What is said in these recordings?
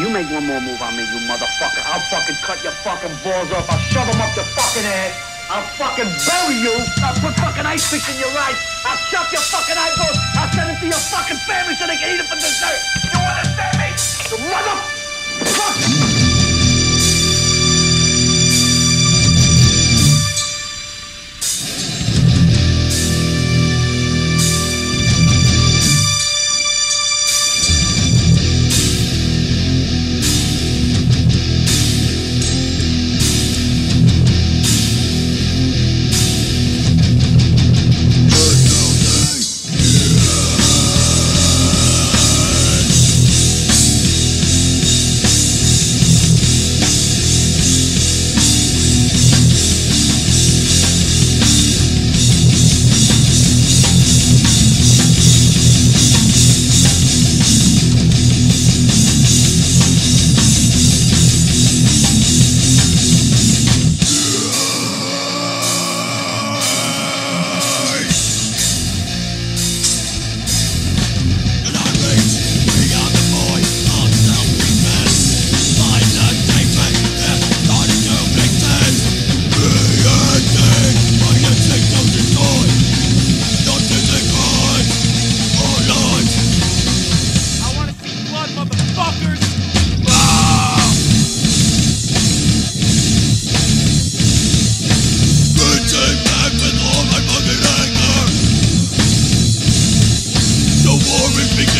You make one more move on me, you motherfucker. I'll fucking cut your fucking balls off. I'll shove them up your fucking ass. I'll fucking bury you. I'll put fucking ice picks in your eyes. I'll chop your fucking eyeballs. I'll send it to your fucking family so they can eat it for dessert. You understand me? You motherfucker! But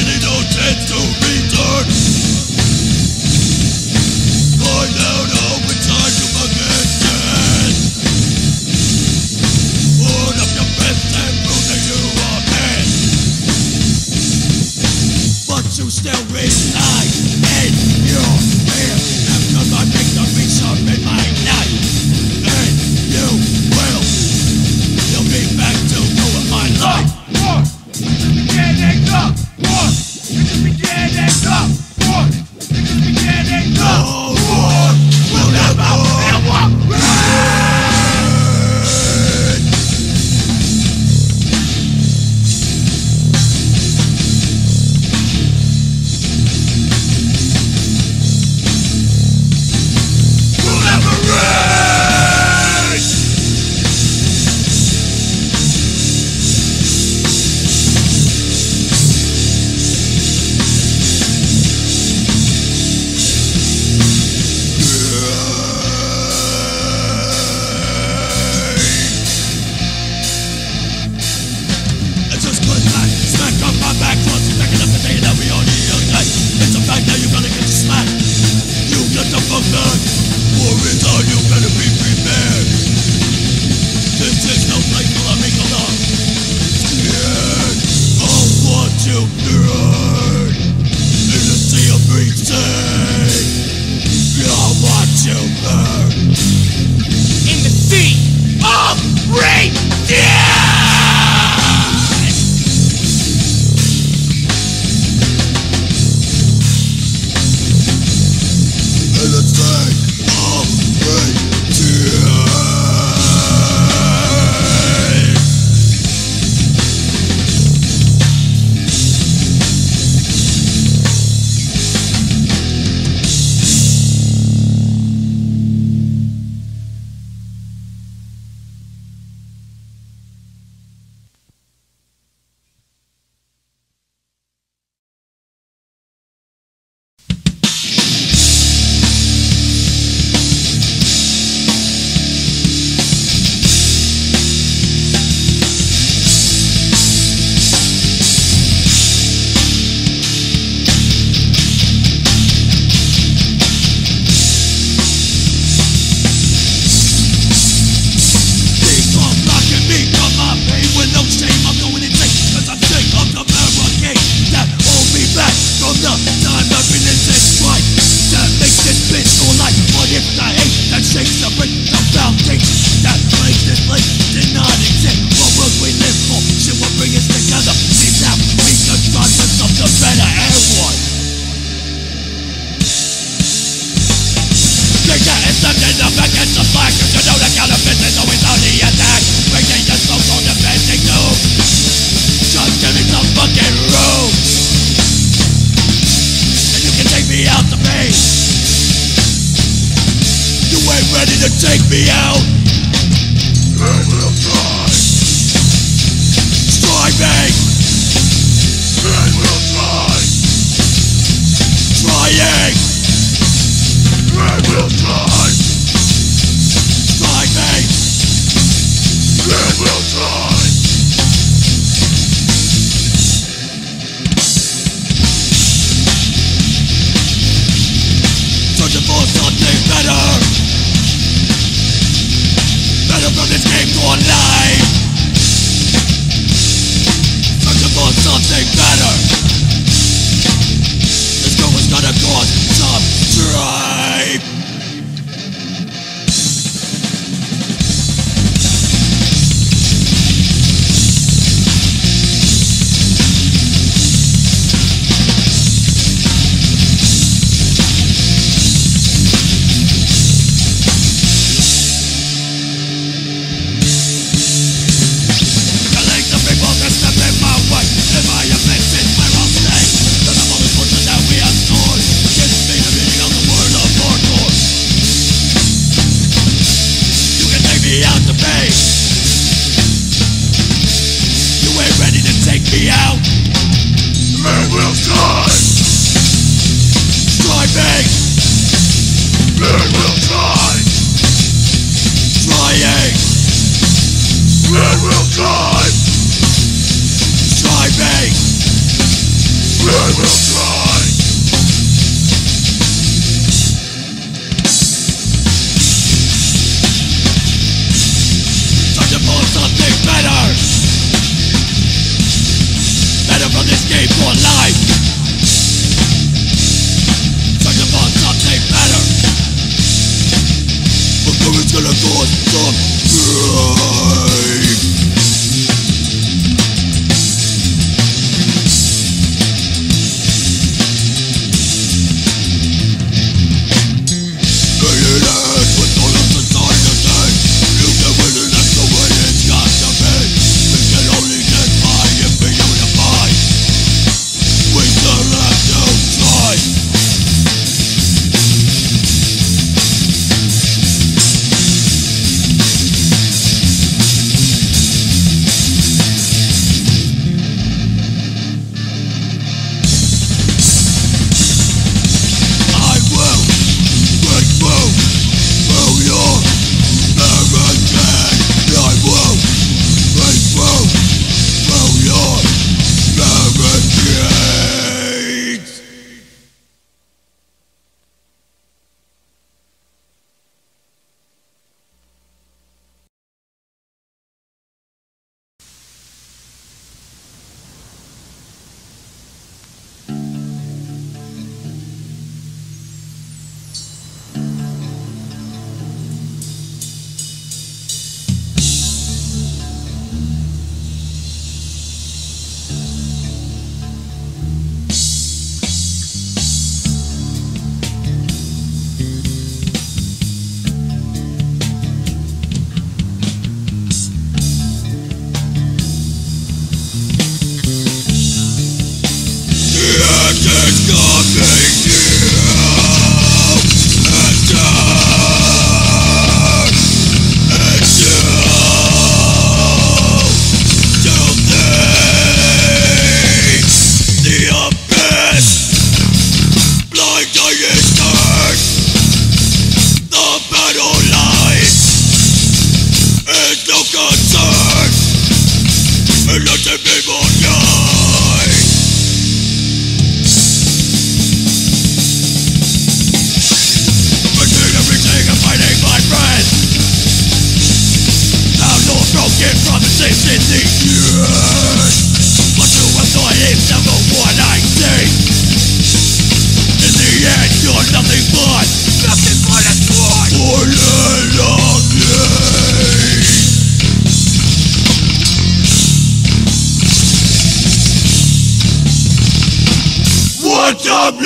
It is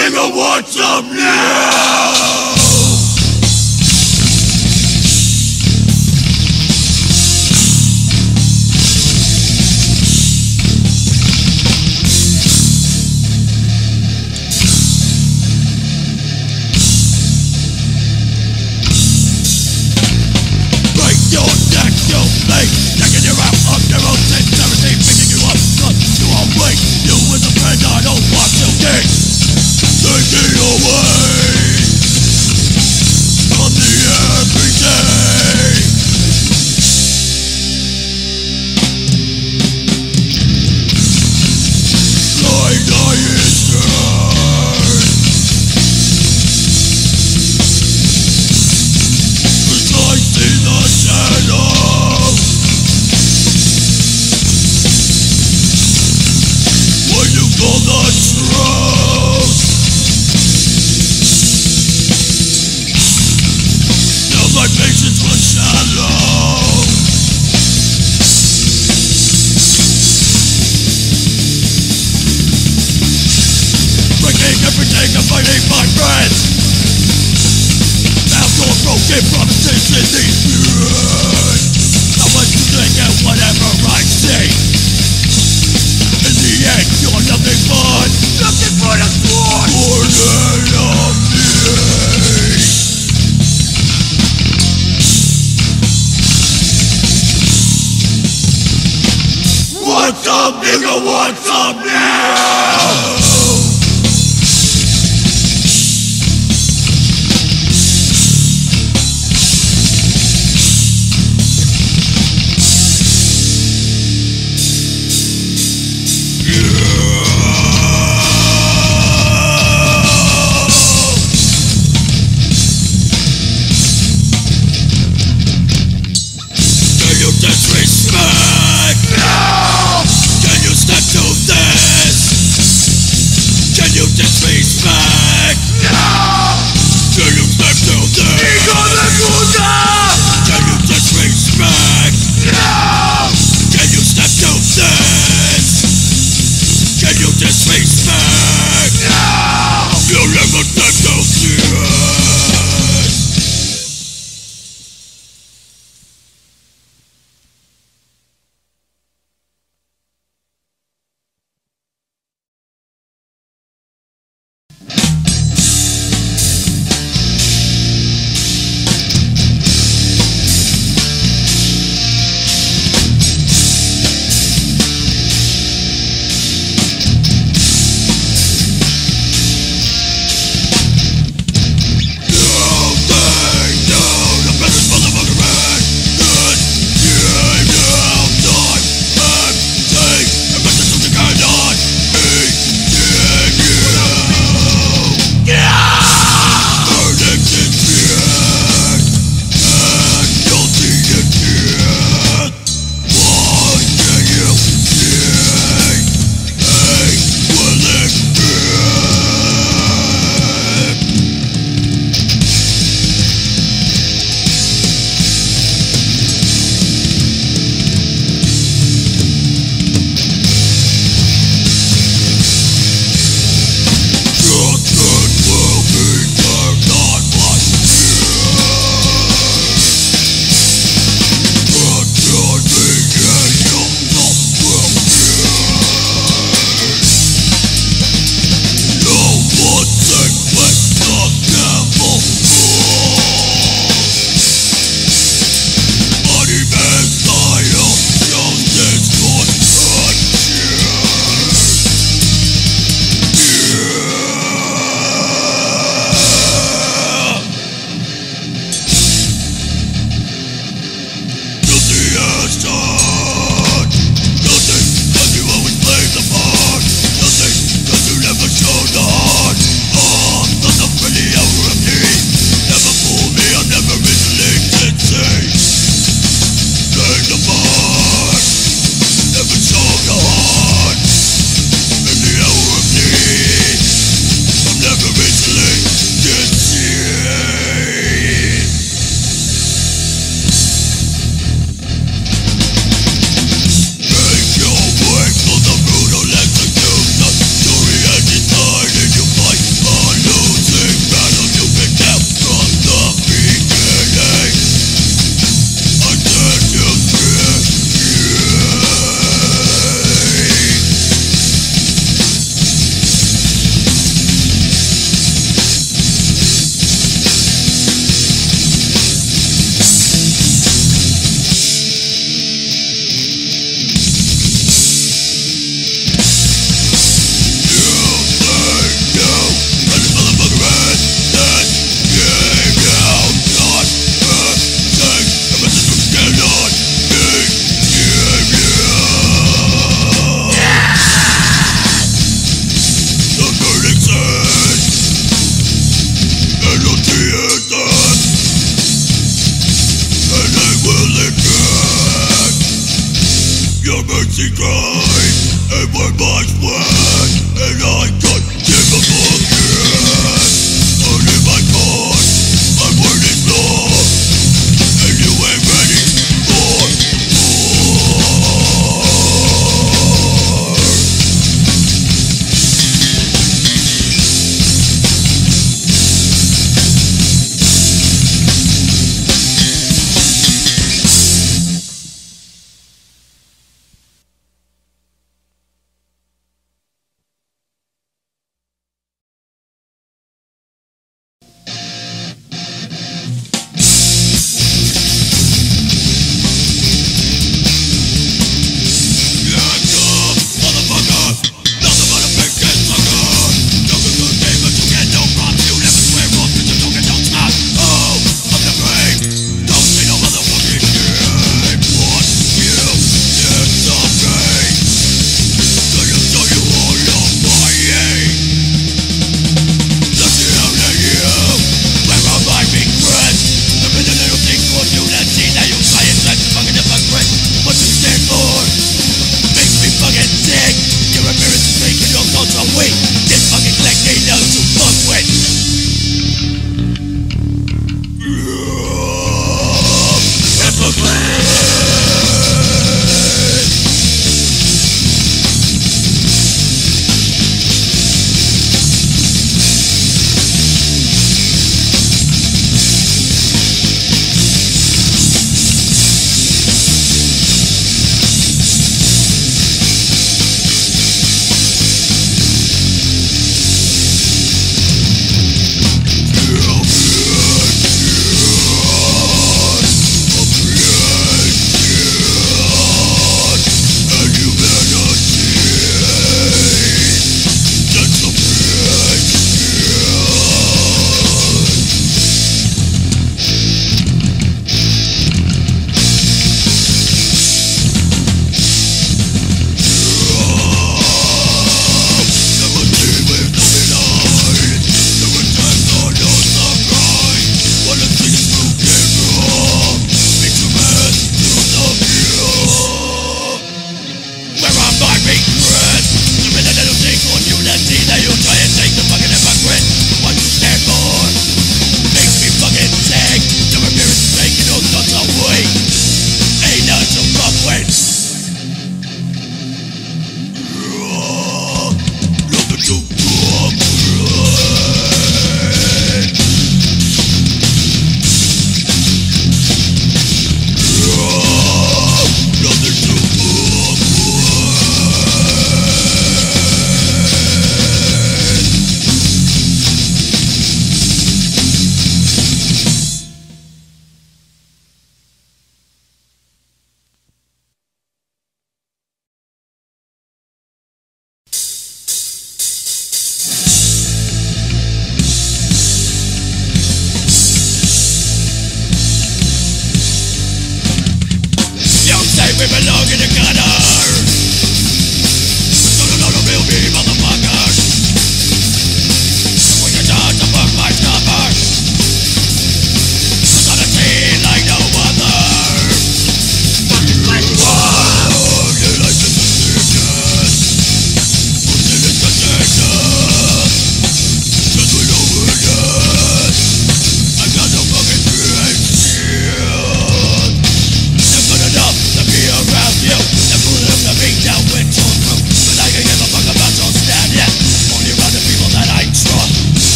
nigga? What's up now? What's up, nigga? What's up now?